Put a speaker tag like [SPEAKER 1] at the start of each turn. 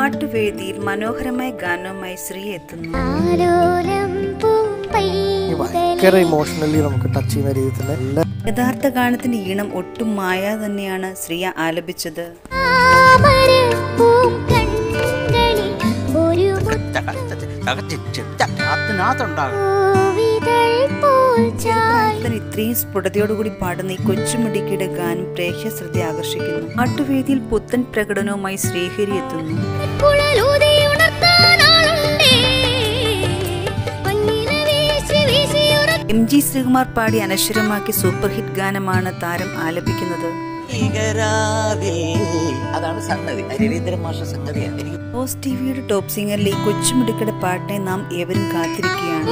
[SPEAKER 1] പാട്ടുവേദിയിൽ മനോഹരമായ ഗാനവുമായി ശ്രീ എത്തുന്നു
[SPEAKER 2] ഭയങ്കര ഇമോഷണലി നമുക്ക് ടച്ച് ചെയ്യുന്ന രീതിയിൽ
[SPEAKER 1] യഥാർത്ഥ ഗാനത്തിന്റെ ഈണം ഒട്ടും മായ തന്നെയാണ് ശ്രീയ ആലപിച്ചത്
[SPEAKER 3] താമരപ്പൂം
[SPEAKER 1] തന്നെ ഇത്രയും സ്ഫുടതയോടുകൂടി പാടുന്ന ഈ കൊച്ചുമിടുക്കിയുടെ ഗാനം പ്രേക്ഷക ശ്രദ്ധ ആകർഷിക്കുന്നു. പാട്ടുവേദിയിൽ പുത്തൻ പ്രകടനവുമായി ശ്രീഹരി എത്തുന്നു. എം ജി ശ്രീകുമാർ പാടി അനശ്വരമാക്കി സൂപ്പർ ഹിറ്റ് ഗാനമാണ് താരം ആലപിക്കുന്നത്.
[SPEAKER 4] അതാണ് സംഗതി. മാഷ സംഗതിയാണ്
[SPEAKER 1] ടോപ്പ് സിംഗറിലെ ഈ കൊച്ചുമിടുക്കയുടെ പാട്ടിനെ നാം ഏവരും കാത്തിരിക്കുകയാണ്.